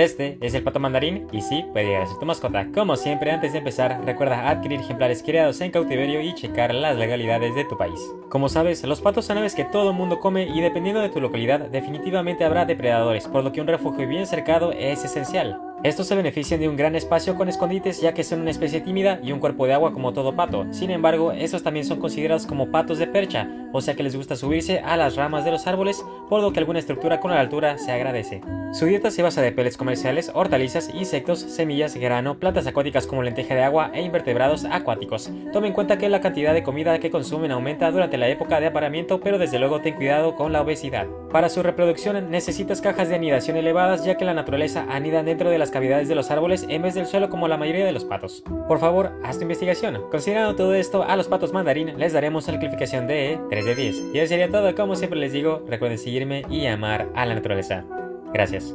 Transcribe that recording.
Este es el pato mandarín y sí, puede llegar a ser tu mascota. Como siempre, antes de empezar, recuerda adquirir ejemplares criados en cautiverio y checar las legalidades de tu país. Como sabes, los patos son aves que todo mundo come y dependiendo de tu localidad, definitivamente habrá depredadores, por lo que un refugio bien cercado es esencial. Estos se benefician de un gran espacio con escondites ya que son una especie tímida y un cuerpo de agua como todo pato. Sin embargo, estos también son considerados como patos de percha, o sea que les gusta subirse a las ramas de los árboles, por lo que alguna estructura con la altura se agradece. Su dieta se basa de pellets comerciales, hortalizas, insectos, semillas, grano, plantas acuáticas como lenteja de agua e invertebrados acuáticos. Tome en cuenta que la cantidad de comida que consumen aumenta durante la época de apareamiento, pero desde luego ten cuidado con la obesidad. Para su reproducción necesitas cajas de anidación elevadas ya que la naturaleza anida dentro de cavidades de los árboles en vez del suelo como la mayoría de los patos. Por favor, haz tu investigación. Considerando todo esto, a los patos mandarín les daremos una calificación de 3 de 10. Y eso sería todo, como siempre les digo, recuerden seguirme y amar a la naturaleza. Gracias.